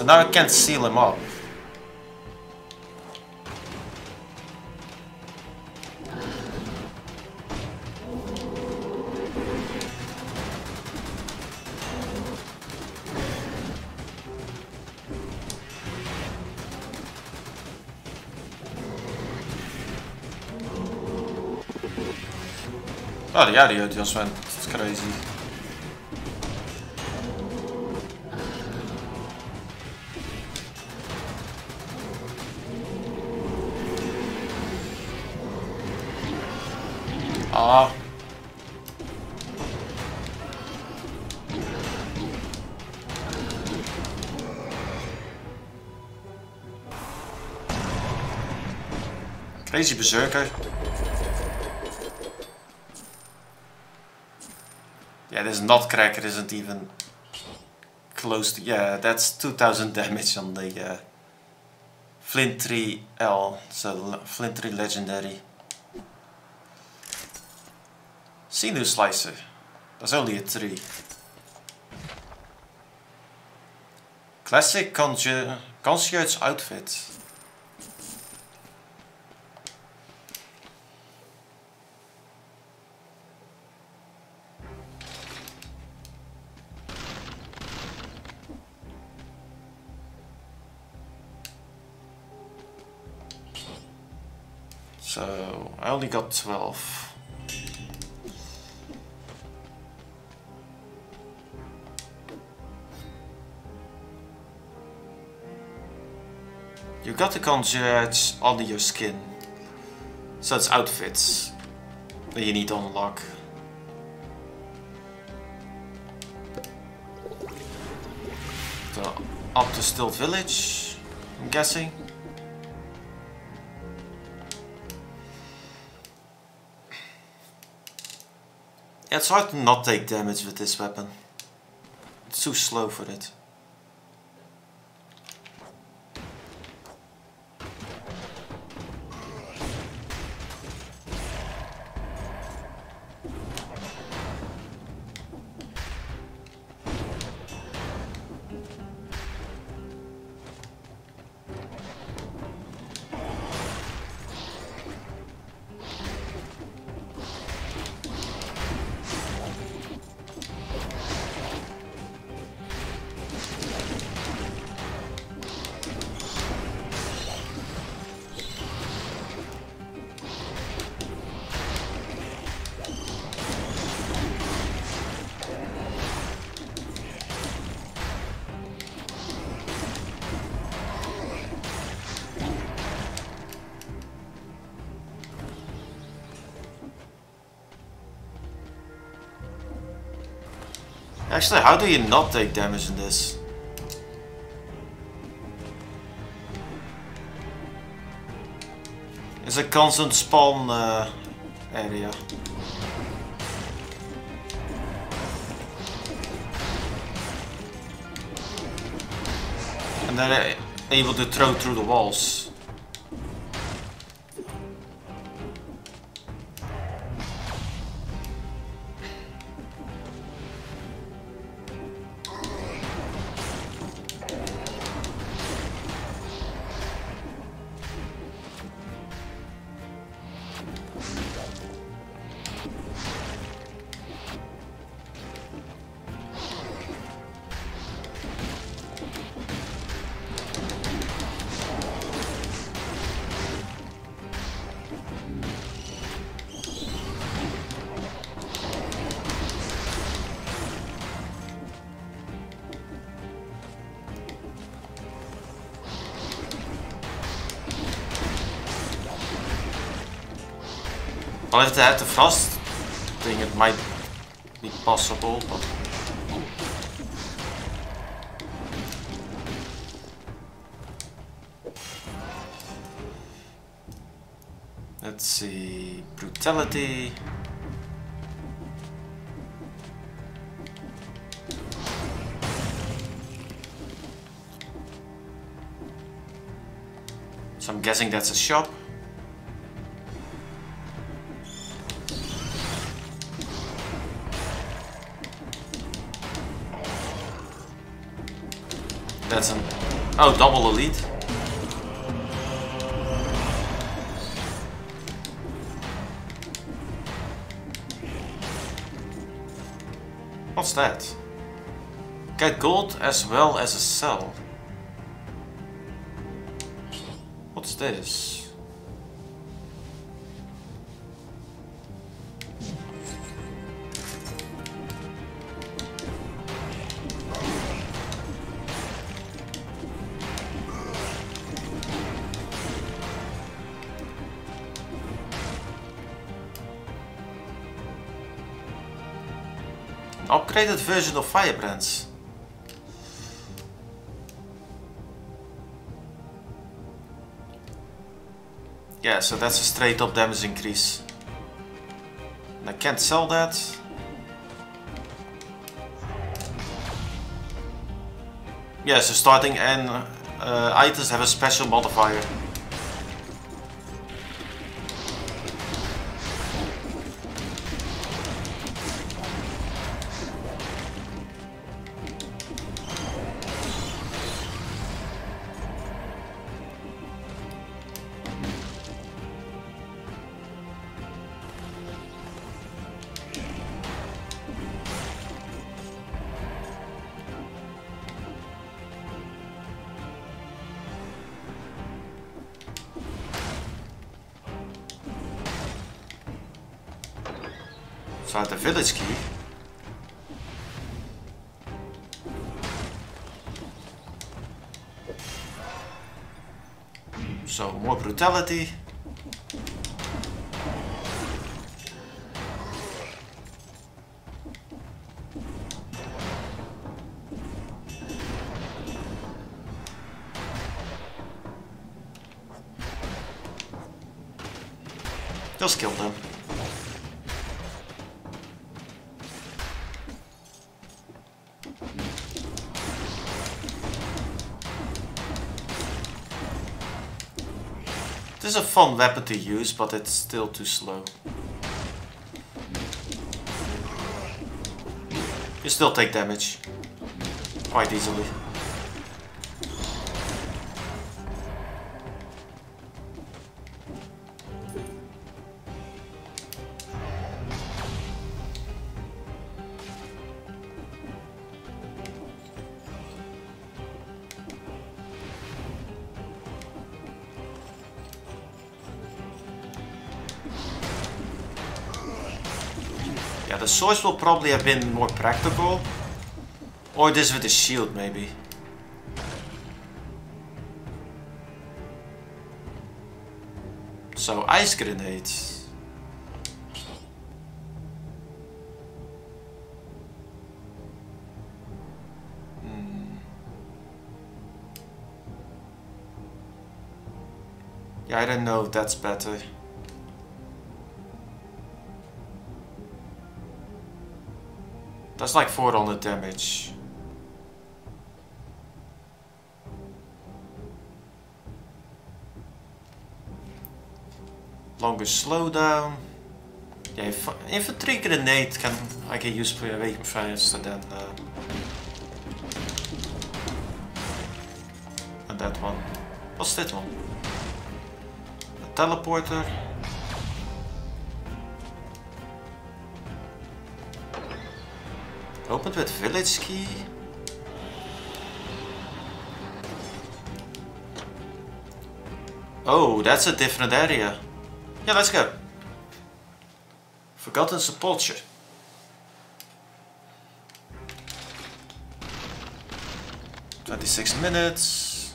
So now I can't seal him up. Oh, the audio just went crazy. Crazy berserker. Yeah, this nutcracker isn't even close to... Yeah, that's 2000 damage on the uh, Flint 3L, so Flint 3 Legendary. Sinew Slicer. That's only a 3. Classic concierge outfit. So I only got 12. You got the concierge under your skin. So it's outfits that you need to unlock. So up to Stilt Village, I'm guessing. Yeah, it's hard to not take damage with this weapon. It's too slow for it. Actually, how do you not take damage in this? It's a constant spawn uh, area. And then uh, able to throw through the walls. Well, if they had the frost thing, it might be possible, but... Let's see... Brutality... So I'm guessing that's a shop. That's an... Oh, double elite. What's that? Get gold as well as a cell. What's this? Upgraded version of Firebrands. Yeah, so that's a straight up damage increase. And I can't sell that. Yeah, so starting and uh, items have a special modifier. So the village key. So more brutality. Just kill them. This is a fun weapon to use, but it's still too slow. You still take damage. Quite easily. The swords will probably have been more practical. Or this with the shield, maybe. So, ice grenades. Hmm. Yeah, I don't know if that's better. That's like 400 damage. Longer slowdown. Yeah, if infantry grenade can I can use for way faster than uh, and that one. What's that one? A teleporter. Opened with village key. Oh, that's a different area. Yeah, let's go. Forgotten Sepulcher. Twenty-six minutes.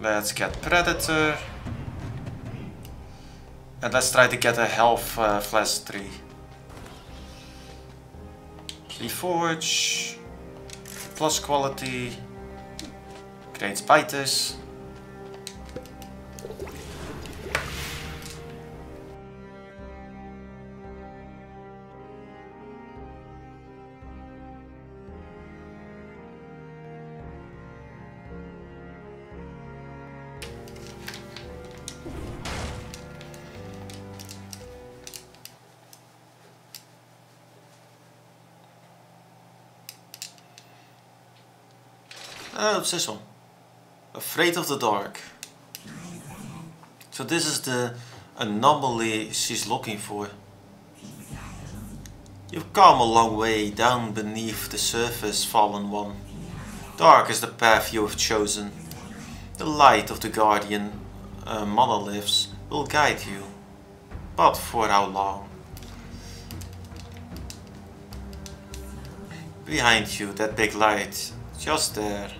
Let's get Predator. And let's try to get a health uh, flash tree. Reforge. Plus quality. Great spiders. Oh, it's this. Afraid of the dark. So this is the anomaly she's looking for. You've come a long way down beneath the surface, fallen one. Dark is the path you have chosen. The light of the guardian uh, monoliths will guide you. But for how long? Behind you, that big light, just there.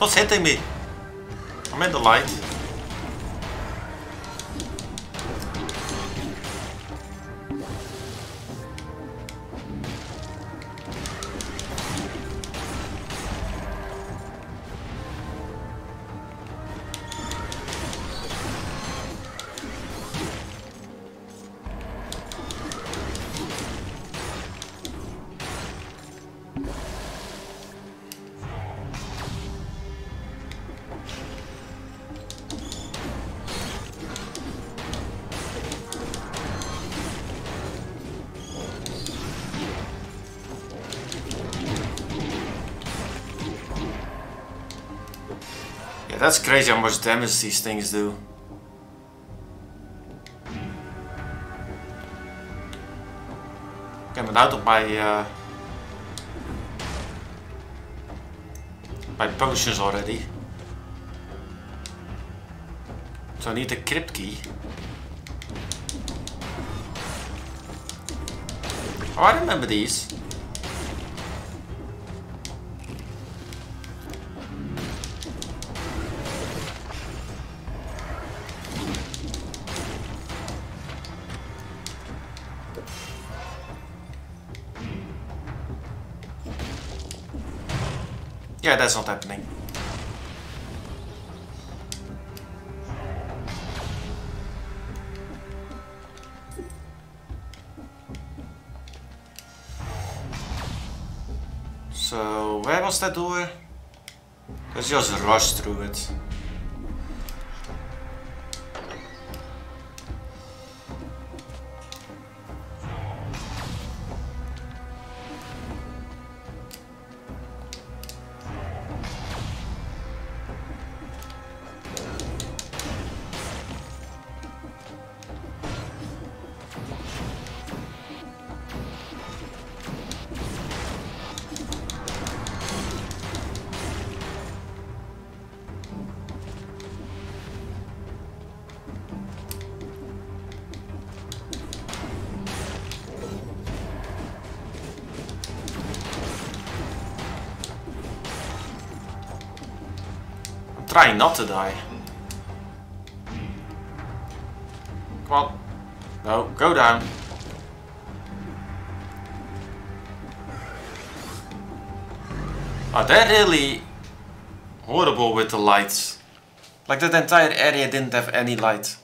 What's hitting me? I'm in the light. That's crazy how much damage these things do. Ik ben out of my uh, my potions already. So I need the crypt key. Oh, I remember these. Yeah, that's not happening. So, where was that door? Let's just rush through it. Trying not to die. Come on. No, go down. Oh, they're really horrible with the lights. Like that entire area didn't have any light.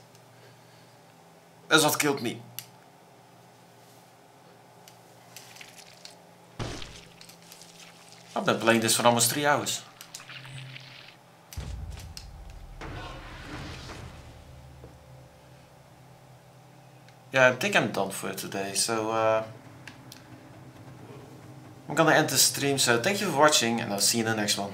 That's what killed me. I've been playing this for almost three hours. Yeah, I think I'm done for today. So uh, I'm gonna end the stream. So thank you for watching, and I'll see you in the next one.